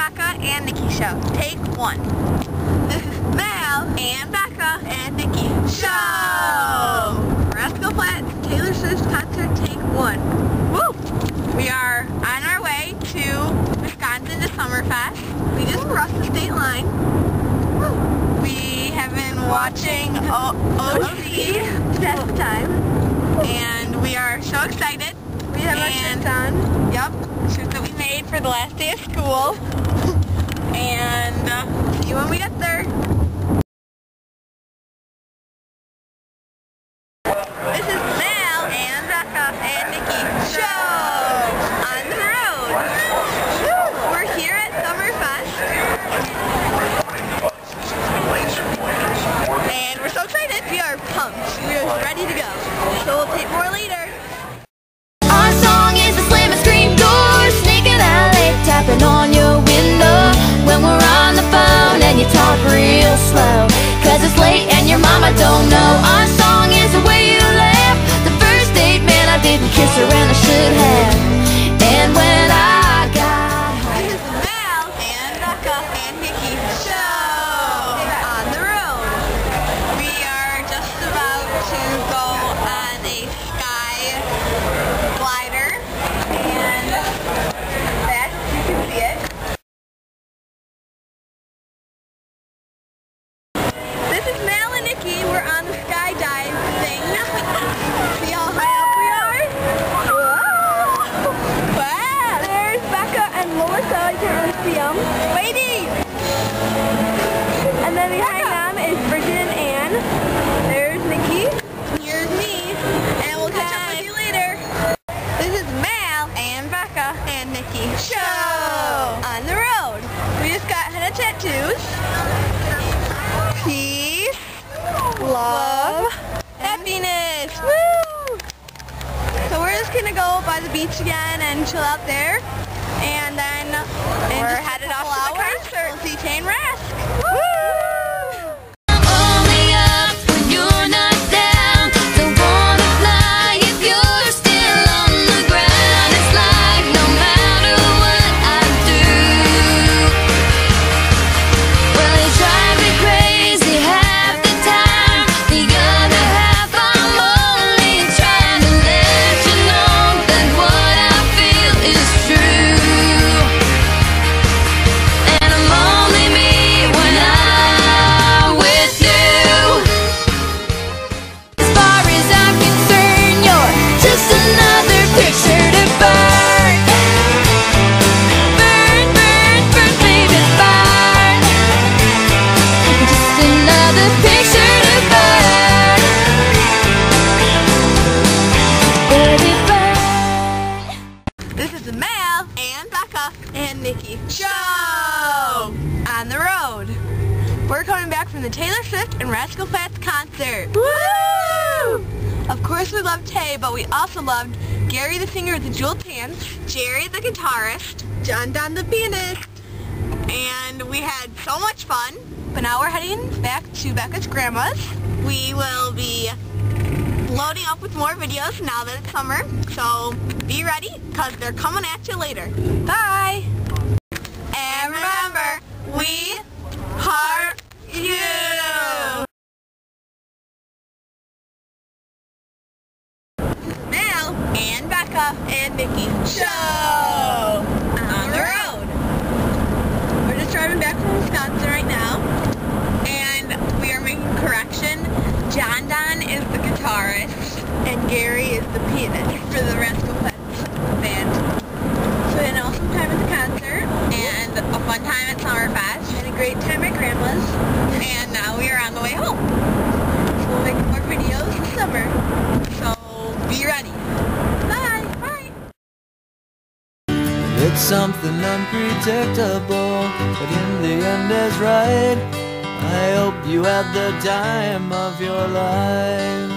Becca and Nikki show. Take one. This is Mel and Becca and Nikki show. Rascal Flatts Taylor Swift concert. Take one. Woo! We are on our way to Wisconsin to Summerfest. We just crossed the state line. Woo. We have been watching o OC Test of Time, and we are so excited. We have our shirts on. Yep, for the last day of school. and uh, see you when we get there. Melissa. You can't really see them. Waiting! And then behind them is Bridget and Ann. There's Nikki. Here's me. And we'll catch up with you later. This is Mal and Becca and Nikki. Show! On the road. We just got henna tattoos. Peace. Love. Happiness. Woo! So we're just gonna go by the beach again and chill out there. Tay, but we also loved Gary the singer with the jeweled pants, Jerry the guitarist, Joe Don the pianist, and we had so much fun. But now we're heading back to Becca's grandma's. We will be loading up with more videos now that it's summer. So be ready because they're coming at you later. Bye! And remember, we heart you! Mel and Nikki. Show on the road. We're just driving back from Wisconsin right now, and we are making a correction. Joe Don is the guitarist, and Gary is the pianist for the Rascal Flatts band. So we had an awesome time at the concert, and a fun time at Summerfest, and a great time at Grandma's, and now we are on the way home. So we'll make more videos this summer. So be ready. Bye! Bye! It's something unpredictable, but in the end is right. I hope you had the time of your life.